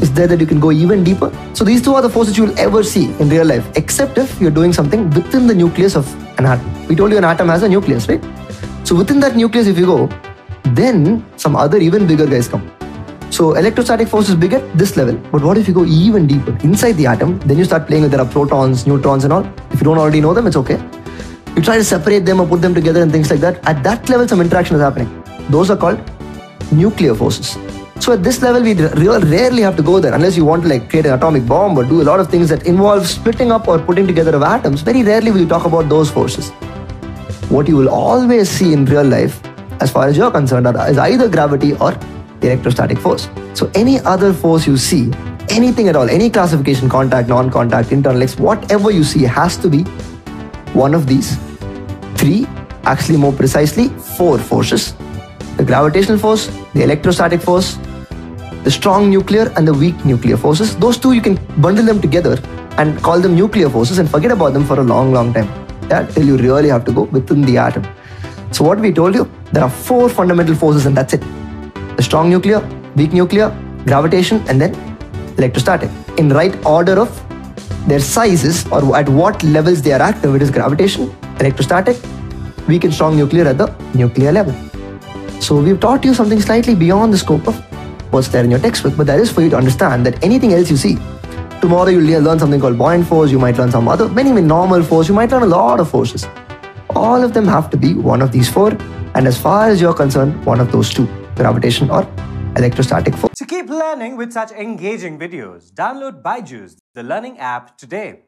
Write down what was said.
is there that you can go even deeper. So these two are the forces you will ever see in real life, except if you're doing something within the nucleus of an atom. We told you an atom has a nucleus, right? So within that nucleus, if you go, then some other even bigger guys come. So electrostatic force is big at this level. But what if you go even deeper inside the atom? Then you start playing with there are protons, neutrons, and all. If you don't already know them, it's okay. You try to separate them or put them together and things like that. At that level, some interaction is happening. Those are called nuclear forces. So at this level, we rarely have to go there unless you want to like create an atomic bomb or do a lot of things that involve splitting up or putting together of atoms. Very rarely will you talk about those forces. What you will always see in real life, as far as you're concerned, is either gravity or the electrostatic force. So any other force you see, anything at all, any classification, contact, non-contact, internal X, whatever you see has to be one of these three, actually more precisely, four forces. The gravitational force, the electrostatic force, the strong nuclear and the weak nuclear forces. Those two you can bundle them together and call them nuclear forces and forget about them for a long, long time. Yeah, till you really have to go within the atom. So what we told you, there are four fundamental forces and that's it. The strong nuclear, weak nuclear, gravitation and then electrostatic. In right order of their sizes or at what levels they are active, it is gravitation, electrostatic, weak and strong nuclear at the nuclear level. So we've taught you something slightly beyond the scope of what's there in your textbook, but that is for you to understand that anything else you see, tomorrow you'll learn something called buoyant force, you might learn some other, many, many normal force, you might learn a lot of forces. All of them have to be one of these four, and as far as you're concerned, one of those two, gravitation or electrostatic force. To keep learning with such engaging videos, download Byju's, the learning app today.